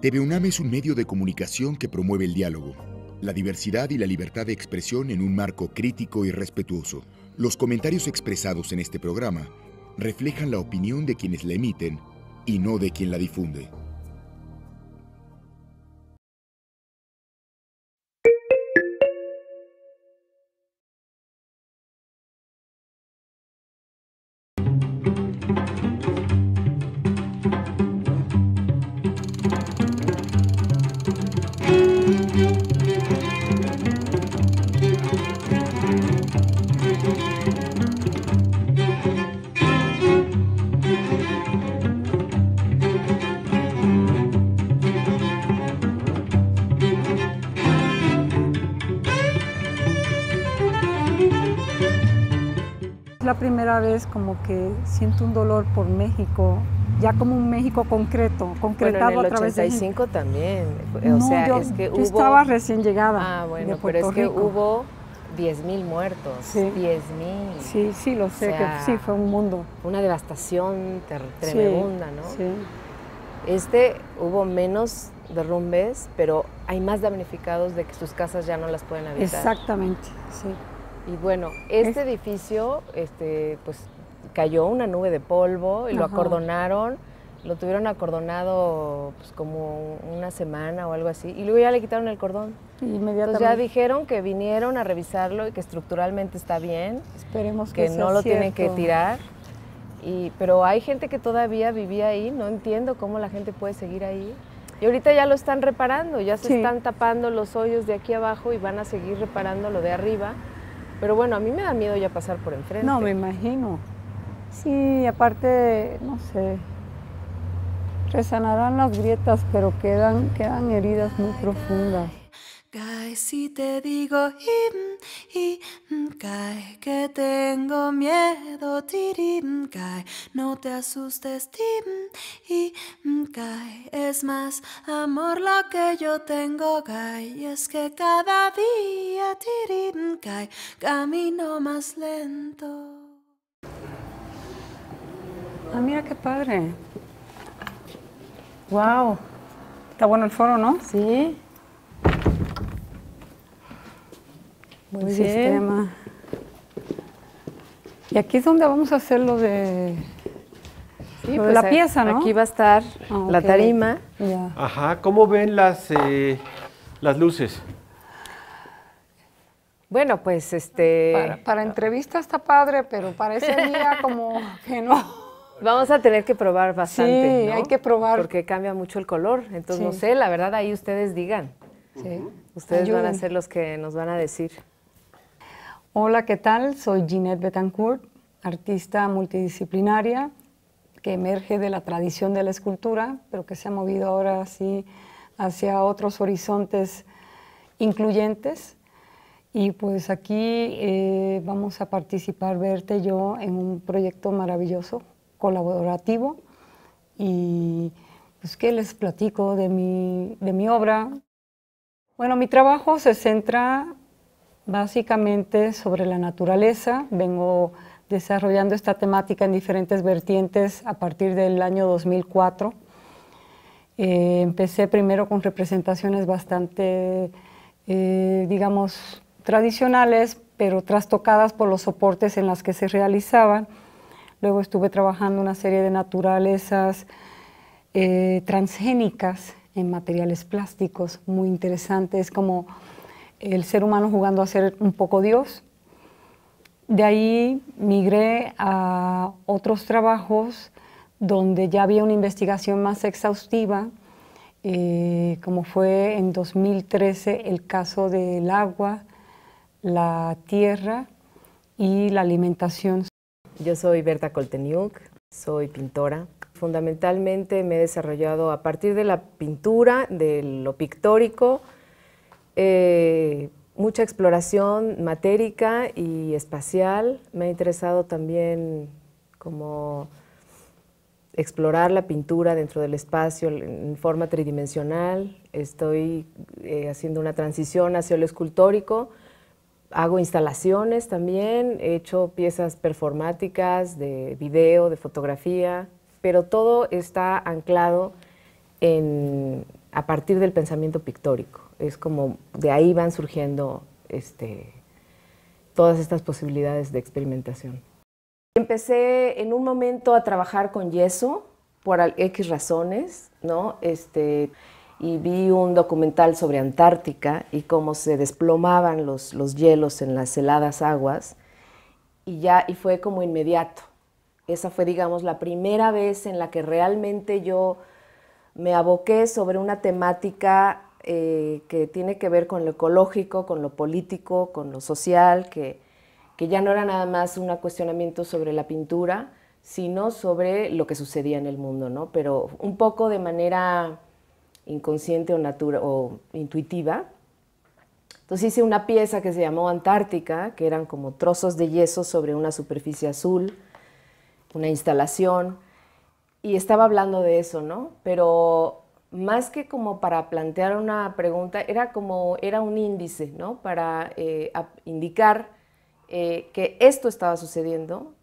TV UNAM es un medio de comunicación que promueve el diálogo, la diversidad y la libertad de expresión en un marco crítico y respetuoso. Los comentarios expresados en este programa reflejan la opinión de quienes la emiten y no de quien la difunde. Primera vez como que siento un dolor por México, ya como un México concreto, Bueno, concretado en el a través de 85 también. O No, sea, yo, es que yo hubo. estaba recién llegada ah, de bueno, pero Puerto es que Rico. hubo 10.000 muertos. Sí. 10.000. Sí, sí, lo sé, O sea, que sí, fue un mundo. Una devastación ter- Sí, tremenda, ¿no? Sí, Este hubo menos derrumbes, pero hay más damnificados de que sus casas ya no las pueden habitar. exactamente, sí. Y bueno, este edificio, este, pues cayó una nube de polvo y lo acordonaron, lo tuvieron acordonado pues como una semana o algo así, y luego ya le quitaron el cordón. Entonces ya dijeron que vinieron a revisarlo y que estructuralmente está bien, Esperemos que, que no lo tienen que tirar. Y, pero hay gente que todavía vivía ahí, no entiendo cómo la gente puede seguir ahí. Y ahorita ya lo están reparando, ya se Sí. están tapando los hoyos de aquí abajo y van a seguir reparando lo de arriba. Pero bueno, a mí me da miedo ya pasar por enfrente. No, me imagino. Sí, aparte, no sé, resanarán las grietas, pero quedan, quedan heridas muy profundas. Cae si te digo y mm, cae que tengo miedo tirim cae no te asustes tim y cae es más amor lo que yo tengo cae y es que cada día tirim cae camino más lento Ah, mira qué padre. Wow. Está bueno el foro, ¿no? Sí. Muy el bien. sistema. Y aquí es donde vamos a hacer lo de, Sí, lo de pues, la pieza, ¿no? Aquí va a estar Ah, la tarima. Ya. Ajá, ¿cómo ven las, eh, las luces? Bueno, pues este. Para, para entrevista está padre, pero para ese día como que no. Vamos a tener que probar bastante. Sí, ¿no? hay que probar. Porque cambia mucho el color. Entonces, no sé, la verdad, ahí ustedes digan. Sí. Ustedes van a ser los que nos van a decir. Hola, ¿qué tal? Soy Ginette Betancourt, artista multidisciplinaria que emerge de la tradición de la escultura, pero que se ha movido ahora sí hacia otros horizontes incluyentes. Y pues aquí eh, vamos a participar, Verte yo, en un proyecto maravilloso, colaborativo. Y pues, ¿qué les platico de mi, de mi obra? Bueno, mi trabajo se centra básicamente sobre la naturaleza. Vengo desarrollando esta temática en diferentes vertientes a partir del año 2004. Eh, empecé primero con representaciones bastante, eh, digamos, tradicionales, pero trastocadas por los soportes en las que se realizaban. Luego estuve trabajando una serie de naturalezas eh, transgénicas en materiales plásticos, muy interesantes, como el ser humano jugando a ser un poco Dios. De ahí migré a otros trabajos donde ya había una investigación más exhaustiva, eh, como fue en 2013 el caso del agua, la tierra y la alimentación. Yo soy Berta Kolteniuk, soy pintora. Fundamentalmente me he desarrollado a partir de la pintura, de lo pictórico, eh, mucha exploración matérica y espacial. Me ha interesado también como explorar la pintura dentro del espacio en forma tridimensional. Estoy eh, haciendo una transición hacia lo escultórico. Hago instalaciones también, he hecho piezas performáticas de video, de fotografía, pero todo está anclado en a partir del pensamiento pictórico. Es como de ahí van surgiendo este, todas estas posibilidades de experimentación. Empecé en un momento a trabajar con yeso por X razones, ¿no? Este, y vi un documental sobre Antártica y cómo se desplomaban los, los hielos en las heladas aguas y ya y fue como inmediato. Esa fue, digamos, la primera vez en la que realmente yo me aboqué sobre una temática eh, que tiene que ver con lo ecológico, con lo político, con lo social, que, que ya no era nada más un cuestionamiento sobre la pintura, sino sobre lo que sucedía en el mundo, ¿no? Pero un poco de manera inconsciente o, o intuitiva. Entonces hice una pieza que se llamó Antártica, que eran como trozos de yeso sobre una superficie azul, una instalación, y estaba hablando de eso, ¿no? Pero más que como para plantear una pregunta, era como, era un índice, ¿no? Para eh, indicar eh, que esto estaba sucediendo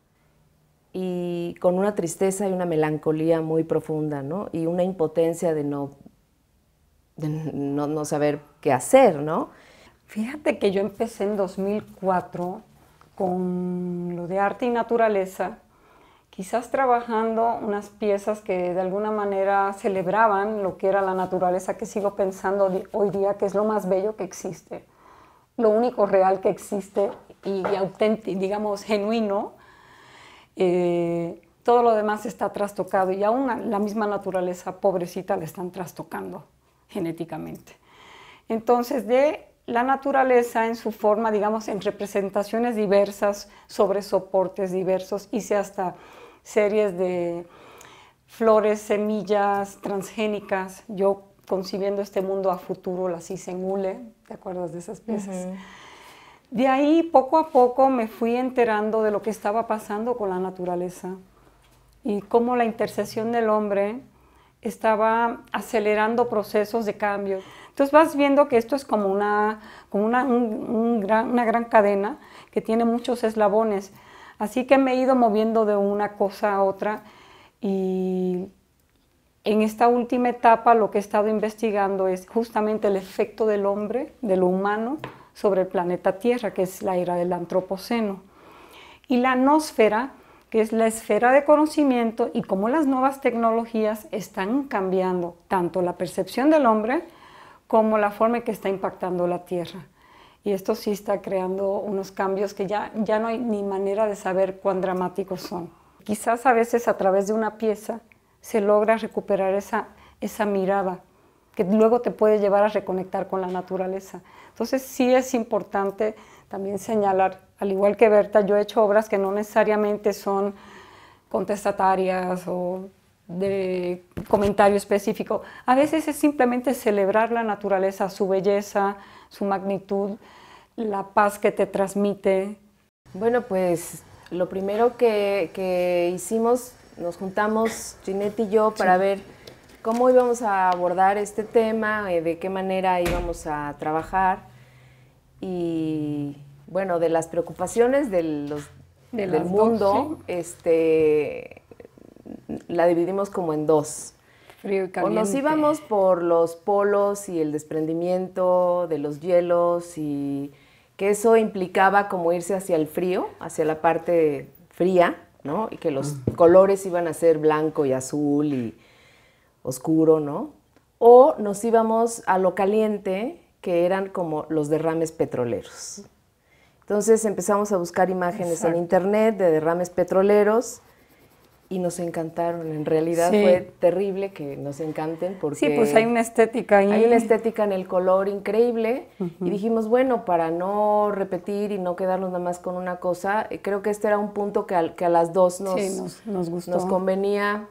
y con una tristeza y una melancolía muy profunda, ¿no? Y una impotencia de no no, saber qué hacer, ¿no? Fíjate que yo empecé en 2004 con lo de arte y naturaleza, quizás trabajando unas piezas que de alguna manera celebraban lo que era la naturaleza, que sigo pensando hoy día que es lo más bello que existe, lo único real que existe y, auténtico, digamos, genuino. Eh, todo lo demás está trastocado y aún la misma naturaleza pobrecita le están trastocando genéticamente. Entonces, de la naturaleza en su forma, digamos, en representaciones diversas sobre soportes diversos, hice hasta series de flores, semillas transgénicas. Yo concibiendo este mundo a futuro las hice en hule, ¿te acuerdas de esas piezas? De ahí poco a poco me fui enterando de lo que estaba pasando con la naturaleza y cómo la intercesión del hombre estaba acelerando procesos de cambio. Entonces vas viendo que esto es como una, como una, gran, una gran cadena que tiene muchos eslabones. Así que me he ido moviendo de una cosa a otra y en esta última etapa lo que he estado investigando es justamente el efecto del hombre, de lo humano, sobre el planeta Tierra, que es la era del antropoceno. Y la nosfera que es la esfera de conocimiento y cómo las nuevas tecnologías están cambiando tanto la percepción del hombre como la forma en que está impactando la Tierra. Y esto sí está creando unos cambios que ya, ya no hay ni manera de saber cuán dramáticos son. Quizás a veces a través de una pieza se logra recuperar esa, esa mirada que luego te puede llevar a reconectar con la naturaleza. Entonces sí es importante también señalar, al igual que Berta, yo he hecho obras que no necesariamente son contestatarias o de comentario específico. A veces es simplemente celebrar la naturaleza, su belleza, su magnitud, la paz que te transmite. Bueno, pues lo primero que, hicimos, nos juntamos Ginette y yo para ver cómo íbamos a abordar este tema, eh, de qué manera íbamos a trabajar y bueno, de las preocupaciones del mundo, este, la dividimos como en dos. Frío y O nos íbamos por los polos y el desprendimiento de los hielos y que eso implicaba como irse hacia el frío, hacia la parte fría, ¿no? Y que los colores iban a ser blanco y azul y oscuro, ¿no? O nos íbamos a lo caliente, que eran como los derrames petroleros. Entonces empezamos a buscar imágenes en internet de derrames petroleros y nos encantaron. En realidad fue terrible que nos encanten porque... Sí, pues hay una estética ahí. Hay una estética en el color increíble y dijimos, bueno, para no repetir y no quedarnos nada más con una cosa, eh, creo que este era un punto que a, que a las dos nos, nos, nos convenía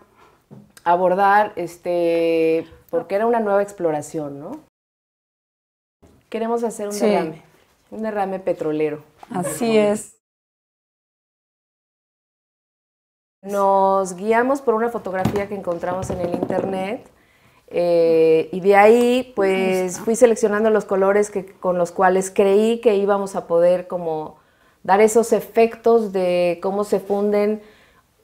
abordar, este, porque era una nueva exploración, ¿no? Queremos hacer un derrame, un derrame petrolero. Así es. Nos guiamos por una fotografía que encontramos en el internet eh, y de ahí pues fui seleccionando los colores que, con los cuales creí que íbamos a poder como dar esos efectos de cómo se funden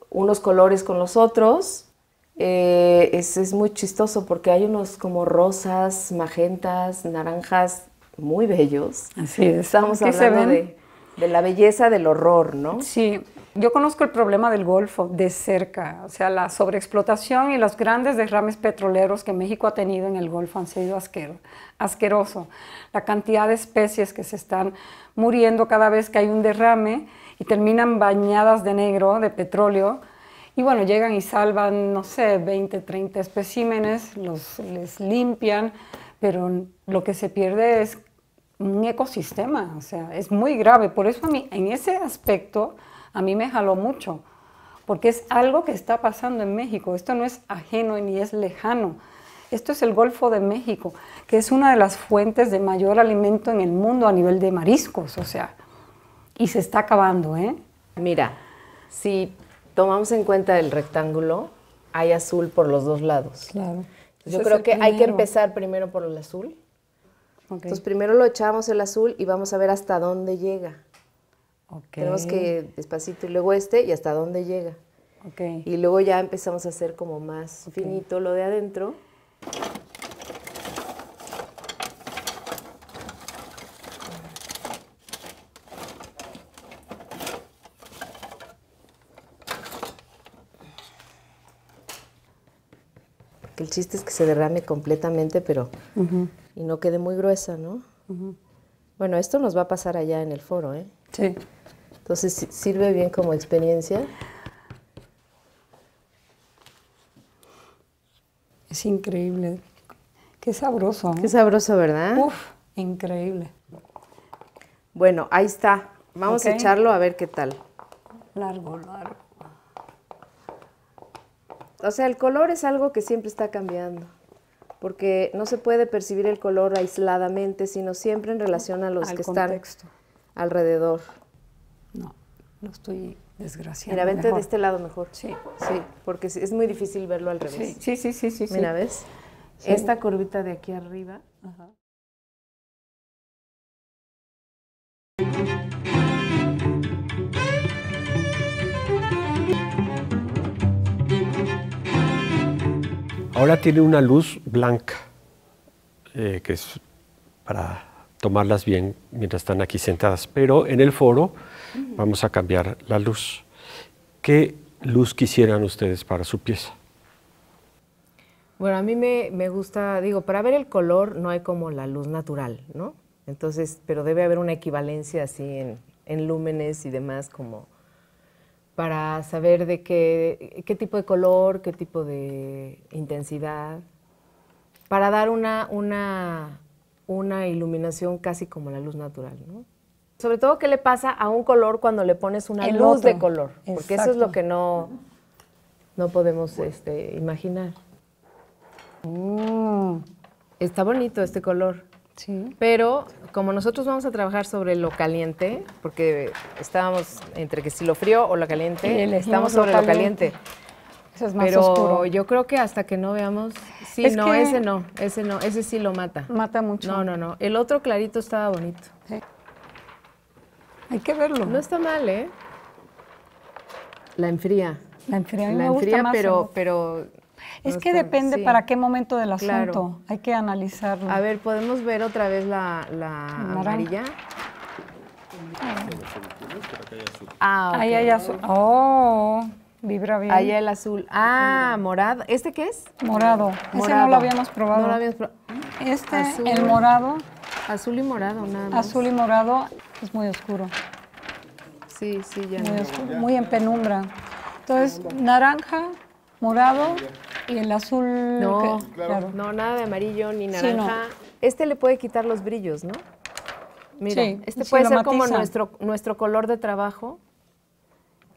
unos colores con los otros Eh, es, es muy chistoso porque hay unos como rosas, magentas, naranjas muy bellos. Así es. Estamos hablando de la belleza del horror, ¿no? Sí, yo conozco el problema del Golfo de cerca, o sea, la sobreexplotación y los grandes derrames petroleros que México ha tenido en el Golfo han sido asquero, asqueroso. La cantidad de especies que se están muriendo cada vez que hay un derrame y terminan bañadas de negro, de petróleo, y bueno, llegan y salvan, no sé, 20, 30 especímenes, los, les limpian, pero lo que se pierde es un ecosistema, o sea, es muy grave. Por eso a mí, en ese aspecto, a mí me jaló mucho, porque es algo que está pasando en México. Esto no es ajeno ni es lejano. Esto es el Golfo de México, que es una de las fuentes de mayor alimento en el mundo a nivel de mariscos, o sea, y se está acabando, ¿eh? Mira, si tomamos en cuenta el rectángulo, hay azul por los dos lados. Claro. Yo creo que hay que empezar primero por el azul. Entonces primero lo echamos el azul y vamos a ver hasta dónde llega. Tenemos que despacito y luego este y hasta dónde llega. Okay. Y luego ya empezamos a hacer como más finito lo de adentro. El chiste es que se derrame completamente, pero y no quede muy gruesa, ¿no? Bueno, esto nos va a pasar allá en el foro, ¿eh? Sí. Entonces si- sirve bien como experiencia. Es increíble. Qué sabroso. Qué sabroso, ¿verdad? Uf, increíble. Bueno, ahí está. Vamos a echarlo a ver qué tal. Largo, largo. O sea, el color es algo que siempre está cambiando, porque no se puede percibir el color aisladamente, sino siempre en relación a los Al que contexto. están alrededor. No, no estoy desgraciada. Mira, vente de este lado mejor. Sí. Sí, porque es- muy difícil verlo al revés. Sí, sí, sí, sí, sí. sí. Mira, ¿ves? Esta curvita de aquí arriba. Ahora tiene una luz blanca, eh, que es para tomarlas bien mientras están aquí sentadas. Pero en el foro vamos a cambiar la luz. ¿Qué luz quisieran ustedes para su pieza? Bueno, a mí me, me gusta, digo, para ver el color no hay como la luz natural, ¿no? Entonces, pero debe haber una equivalencia así en, en lúmenes y demás como para saber de qué, qué tipo de color, qué tipo de intensidad, para dar una, una, una iluminación casi como la luz natural, ¿no? Sobre todo, ¿qué le pasa a un color cuando le pones una El luz de color? Porque eso es lo que no, no podemos este, imaginar. Mm, Está bonito este color, sí. pero como nosotros vamos a trabajar sobre lo caliente, porque estábamos entre que si lo frío o lo caliente, estamos sobre lo caliente. caliente. Ese es más Pero oscuro. yo creo que hasta que no veamos, sí, Es no, que- ese no, ese no, ese sí lo mata. Mata mucho. No, no, no. El otro clarito estaba bonito. Sí. Hay que verlo. No está mal, ¿eh? La enfría. La enfría, a mí La me gusta enfría, más pero, el- pero. Es no que está- depende sí. para qué momento del asunto. Claro. Hay que analizarlo. A ver, ¿podemos ver otra vez la, amarilla? Ah, ok. Ahí hay azul. Oh, vibra bien. Ahí el azul. Ah, morado. ¿Este qué es? Morado. Ese no lo habíamos probado. No lo habíamos probado. Este, Azul. el morado, Azul y morado, nada más. azul y morado, es muy oscuro. Sí, sí, ya. Muy no. oscuro, muy en penumbra. Entonces, naranja, morado y el azul. No, que- claro. no, nada de amarillo ni Sí, naranja. no. Este le puede quitar los brillos, ¿no? Mira, Sí, este puede ser como nuestro, nuestro color de trabajo.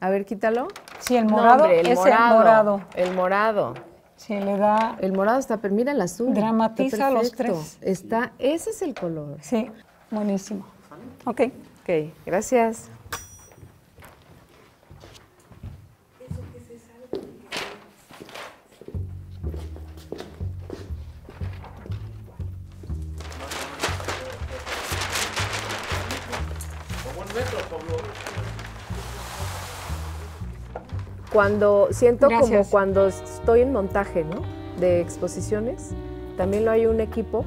A ver, quítalo. Sí, el No, morado, hombre, el ese morado. morado. El morado. Sí, le da. El morado está, pero mira el azul. Dramatiza los tres. Está, ese es el color. Sí, buenísimo. Ok. Ok, gracias. Cuando siento como cuando estoy en montaje, ¿no? De exposiciones, también lo hay un equipo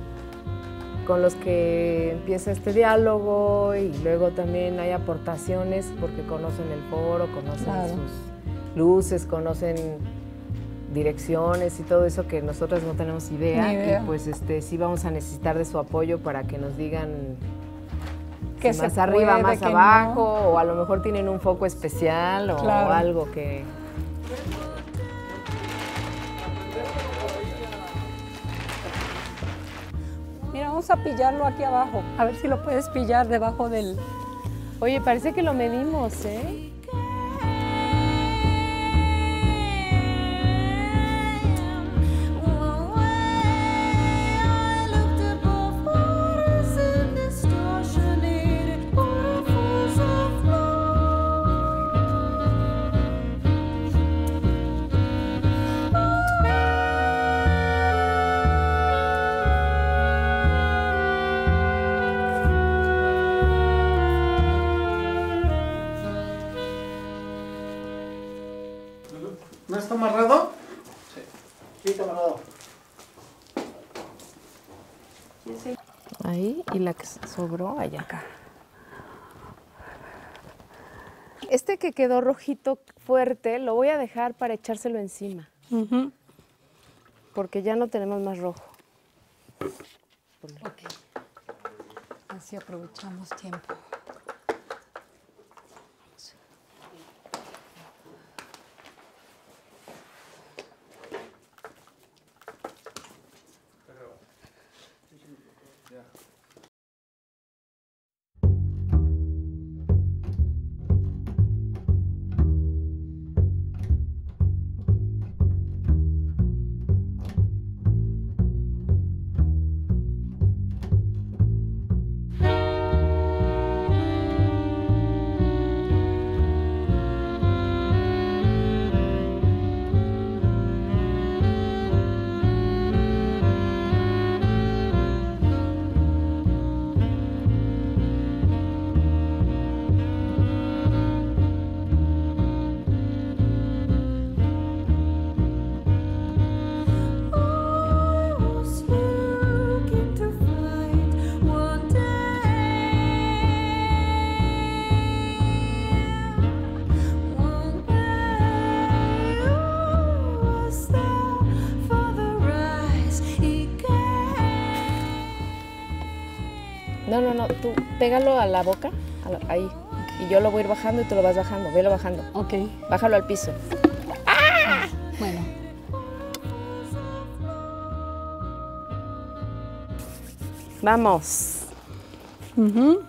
con los que empieza este diálogo y luego también hay aportaciones porque conocen el foro, conocen Claro. sus luces, conocen direcciones y todo eso que nosotras no tenemos idea, y pues este sí vamos a necesitar de su apoyo para que nos digan Que si más arriba, más abajo, no. o a lo mejor tienen un foco especial o Claro. algo que Mira, vamos a pillarlo aquí abajo. A ver si lo puedes pillar debajo del... Oye, parece que lo medimos, ¿eh? Sobró allá acá. Este que quedó rojito fuerte, lo voy a dejar para echárselo encima, porque ya no tenemos más rojo. Así aprovechamos tiempo. Pégalo a la boca, a la- ahí. Y yo lo voy a ir bajando y tú lo vas bajando, velo bajando. Ok, Bájalo al piso. bueno. Vamos. Todo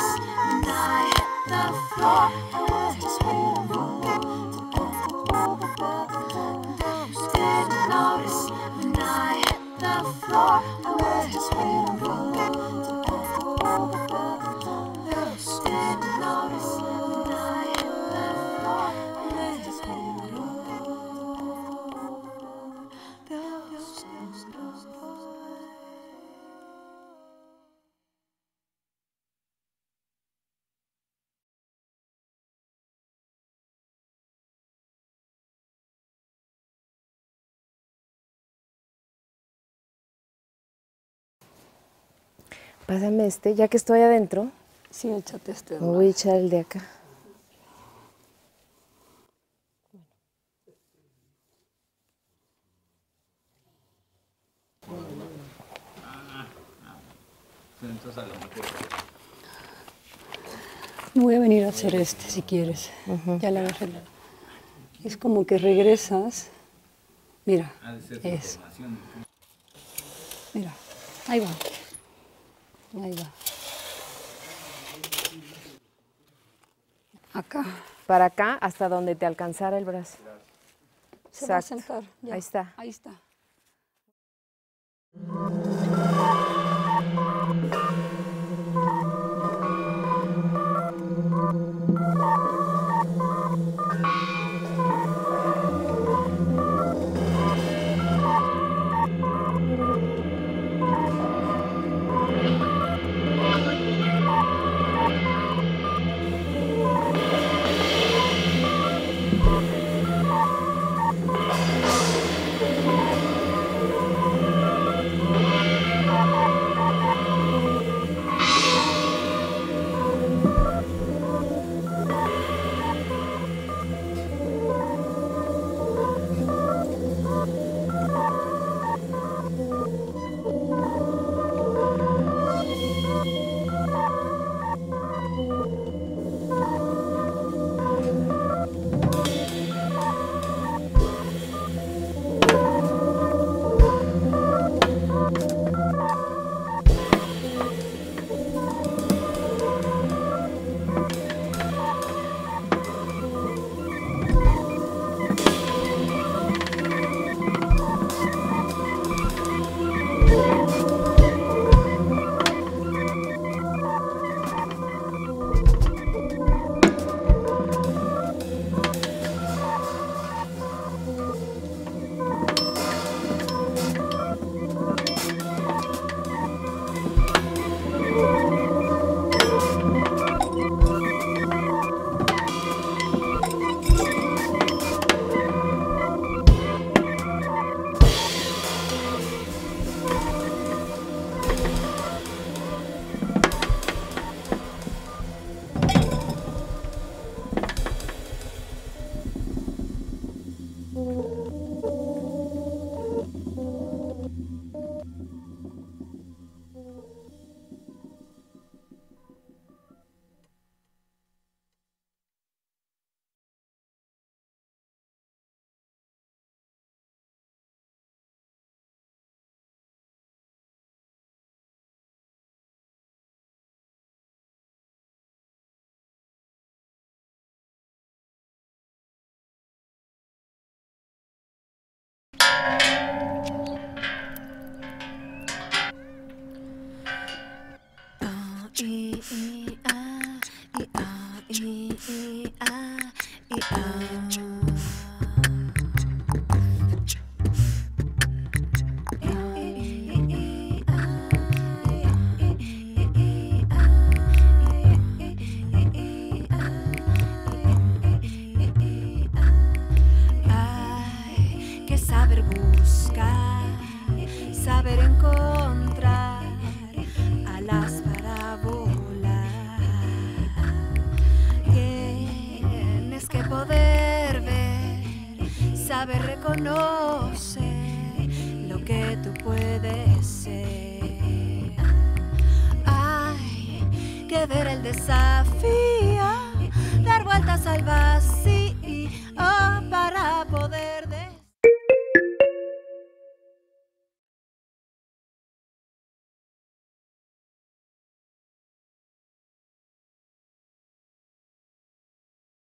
floor, Pásame este, ya que estoy adentro. Sí, échate este. Me voy a echar el de acá. Voy a venir a hacer este si quieres. Ya la agarré. Es como que regresas. Mira, eso. Mira, ahí va. Ahí va. Acá. Para acá, hasta donde te alcanzara el brazo. Se va a Exacto. sentar. ya. Ahí está. Ahí está.